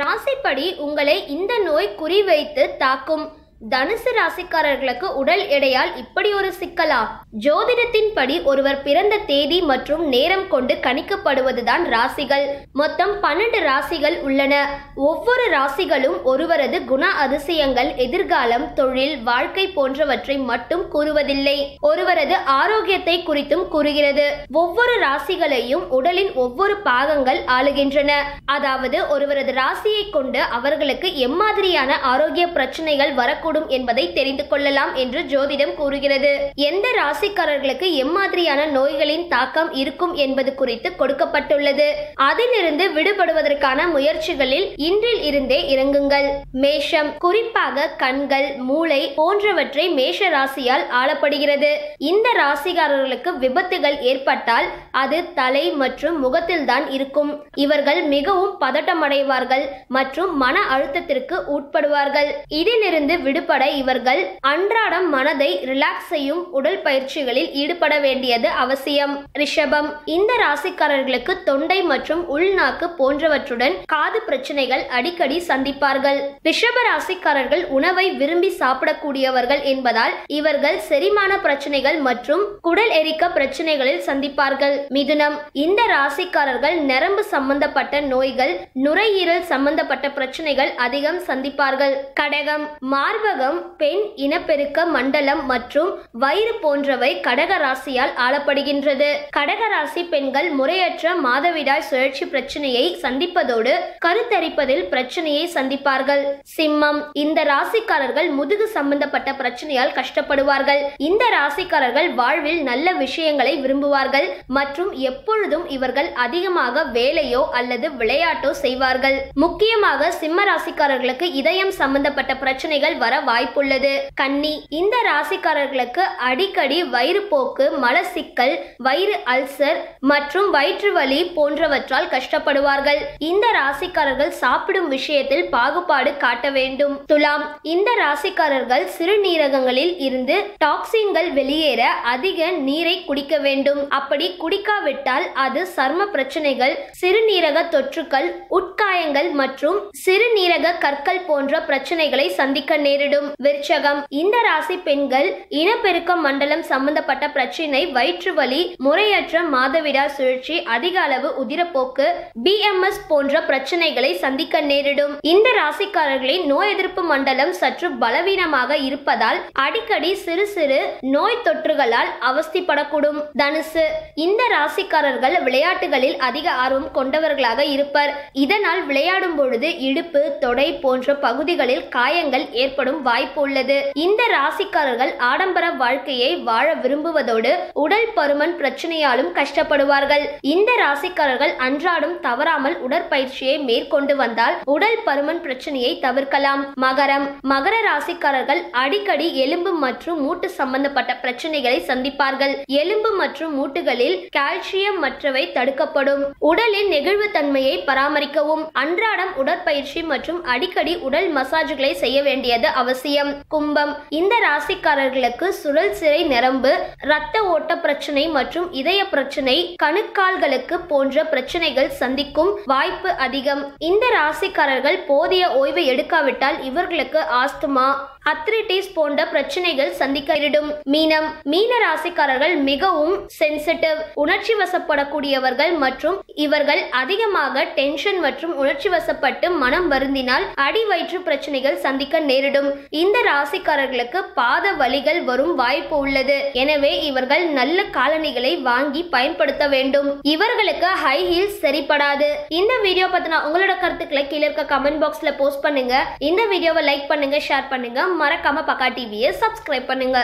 ராசிப்படி உங்களை இந்த நோய் குறிவைத்து தாக்கும். தனுசு ராசிக்காரர்களுக்கு உடல் எடையால் இப்படி ஒரு சிக்கலா? ஜோதிடத்தின்படி ஒருவர் பிறந்த தேதி மற்றும் நேரம் கொண்டு கணிக்கப்படுவதுதான் ராசிகள். மொத்தம் பன்னெண்டு ராசிகள் உள்ளன. ஒவ்வொரு ராசிகளும் ஒருவரது குண அதிசயங்கள் எதிர்காலம் தொழில் வாழ்க்கை போன்றவற்றை மட்டும் கூறுவதில்லை. ஒருவரது ஆரோக்கியத்தை குறித்தும் கூறுகிறது. ஒவ்வொரு ராசிகளையும் உடலின் ஒவ்வொரு பாகங்கள் ஆளுகின்றன. அதாவது ஒருவரது ராசியை கொண்டு அவர்களுக்கு எம்மாதிரியான ஆரோக்கிய பிரச்சனைகள் வரக்கூடும். என்பதை தெரிந்து கொள்ளலாம் என்று ஜோதிடம் கூறுகிறது. எந்த ராசிக்காரர்களுக்கு எம்மாதிரியான நோய்களின் தாக்கம் இருக்கும் என்பது குறித்து கொடுக்கப்பட்டுள்ளது. அதிலிருந்து விடுபடுவதற்கான முயற்சிகளில் இன்றில் இருந்தே இறங்குங்கள். மேஷம் குறிப்பாக கண்கள் மூளை போன்றவற்றை மேஷ ராசியால் ஆளப்படுகிறது. இந்த ராசிக்காரர்களுக்கு விபத்துகள் ஏற்பட்டால் அது தலை மற்றும் முகத்தில்தான் இருக்கும். இவர்கள் மிகவும் பதட்டமடைவார்கள் மற்றும் மன அழுத்தத்திற்கு உட்படுவார்கள். இதிலிருந்து விடு விடுபட இவர்கள் அன்றாடம் மனதை ரிலாக்ஸ் செய்யும் உடல் பயிற்சிகளில் ஈடுபட வேண்டியது அவசியம். ரிஷபம் இந்த ராசிக்காரர்களுக்கு தொண்டை மற்றும் உள்நாக்கு போன்றவற்றுடன் காது பிரச்சனைகள் அடிக்கடி சந்திப்பார்கள். ரிஷப ராசிக்காரர்கள் உணவை விரும்பி சாப்பிடக்கூடியவர்கள் என்பதால் இவர்கள் செரிமான பிரச்சனைகள் மற்றும் குடல் எரிக்க பிரச்சனைகளில் சந்திப்பார்கள். மிதுனம் இந்த ராசிக்காரர்கள் நரம்பு சம்பந்தப்பட்ட நோய்கள் நுரையீரல் சம்பந்தப்பட்ட பிரச்சனைகள் அதிகம் சந்திப்பார்கள். கடகம் மார்பகம் பெண் இனப்பெருக்க மண்டலம் மற்றும் வயிறு போன்றவை கடக ராசியால் ஆளப்படுகின்றது. கடக ராசி பெண்கள் முறையற்ற மாதவிடாய் சுழற்சி பிரச்சனையை சந்திப்பதோடு கருத்தரிப்பதில் பிரச்சனையை சந்திப்பார்கள். சிம்மம் இந்த ராசிக்காரர்கள் முதுகு சம்பந்தப்பட்ட பிரச்சனையால் கஷ்டப்படுவார்கள். இந்த ராசிக்காரர்கள் வாழ்வில் நல்ல விஷயங்களை விரும்புவார்கள் மற்றும் எப்பொழுதும் இவர்கள் அதிகமாக வேலையோ அல்லது விளையாட்டோ செய்வார்கள். முக்கியமாக சிம்ம ராசிக்காரர்களுக்கு இதயம் சம்பந்தப்பட்ட பிரச்சனைகள் வர வாய்ப்புள்ளது. கன்னி இந்த ராசிக்காரர்களுக்கு அடிக்கடி வயிறுப்போக்கு மலசிக்கல் வயிறு அல்சர் மற்றும் வயிற்று வலி போன்றவற்றால் கஷ்டப்படுவார்கள். இந்த ராசிக்காரர்கள் சாப்பிடும் விஷயத்தில் பாகுபாடு காட்ட வேண்டும். துலாம் இந்த ராசிக்காரர்கள் சிறுநீரகங்களில் இருந்து டாக்ஸின்கள் வெளியேற அதிக நீரை குடிக்க வேண்டும். அப்படி குடிக்காவிட்டால் அது சர்ம பிரச்சனைகள் சிறுநீரக தொற்றுக்கள் உட்காயங்கள் மற்றும் சிறுநீரக கற்கள் போன்ற பிரச்சனைகளை சந்திக்க நேரிடும் விருச்சகம். இந்த ராசி பெண்கள் இனப்பெருக்க மண்டலம் சம்பந்தப்பட்ட பிரச்சனை வயிற்று வலி முறையற்ற மாதவிடா சுழற்சி அதிக அளவு உதிரப்போக்கு பிஎம்எஸ் போன்ற பிரச்சனைகளை சந்திக்க நேரிடும். இந்த ராசிக்காரர்களின் நோய் எதிர்ப்பு மண்டலம் சற்று பலவீனமாக இருப்பதால் அடிக்கடி சிறு சிறு நோய் தொற்றுகளால் அவஸ்திப்படக்கூடும். தனுசு. இந்த ராசிக்காரர்கள் விளையாட்டுகளில் அதிக ஆர்வம் கொண்டவர்களாக இருப்பர். இதனால் விளையாடும் பொழுது இடுப்பு தொடை போன்ற பகுதிகளில் காயங்கள் ஏற்படும். வாய்ப்பு உள்ளது. இந்த ராசிக்காரர்கள் ஆடம்பர வாழ்க்கையை வாழ விரும்புவதோடு உடல் பருமன் பிரச்சனையாலும் கஷ்டப்படுவார்கள். இந்த ராசிக்காரர்கள் அன்றாடம் தவறாமல் உடற்பயிற்சியை மேற்கொண்டு வந்தால் உடல் பருமன் பிரச்சனையை தவிர்க்கலாம். மகரம். மகர ராசிக்காரர்கள் அடிக்கடி எலும்பு மற்றும் மூட்டு சம்பந்தப்பட்ட பிரச்சனைகளை சந்திப்பார்கள். எலும்பு மற்றும் மூட்டுகளில் கால்சியம் மற்றவை தடுக்கப்படும். உடலின் நெகிழ்வு தன்மையை பராமரிக்கவும். அன்றாடம் உடற்பயிற்சி மற்றும் அடிக்கடி உடல் மசாஜ்களை செய்ய வேண்டியது அவசியம். கும்பம். இந்த ராசிக்காரர்களுக்கு சுழல் சிறை நரம்பு இரத்த ஓட்ட பிரச்சனை மற்றும் இதய பிரச்சனை கணுக்கால்களுக்கு போன்ற பிரச்சனைகள் சந்திக்கும் வாய்ப்பு அதிகம். இந்த ராசிக்காரர்கள் போதிய ஓய்வு எடுக்காவிட்டால் இவர்களுக்கு ஆஸ்துமா. அத்ரிட்டிஸ் போன்ற பிரச்சனைகள் சந்திக்க நேரிடும். மீனம் மீன ராசிக்காரர்கள் மிகவும் சென்சிட்டிவ் உணர்ச்சி வசப்படக்கூடியவர்கள் மற்றும் இவர்கள் அதிகமாக டென்ஷன் மற்றும் உணர்ச்சி வசப்பட்டு மனம் வருந்தினால் அடி வயிற்று பிரச்சனைகள் சந்திக்க நேரிடும். இந்த ராசிக்காரர்களுக்கு பாத வலிகள் வரும் வாய்ப்பு உள்ளது. எனவே இவர்கள் நல்ல காலணிகளை வாங்கி பயன்படுத்த வேண்டும். இவர்களுக்கு ஹை ஹீல்ஸ் சரிப்படாது. இந்த வீடியோ பத்தின உங்களோட கருத்துக்களை கீழே இருக்க கமெண்ட் பாக்ஸ்ல போஸ்ட் பண்ணுங்க. இந்த வீடியோவை லைக் பண்ணுங்க ஷேர் பண்ணுங்க. மறக்காம பக்கா டிவியை சப்ஸ்கிரைப் பண்ணுங்க.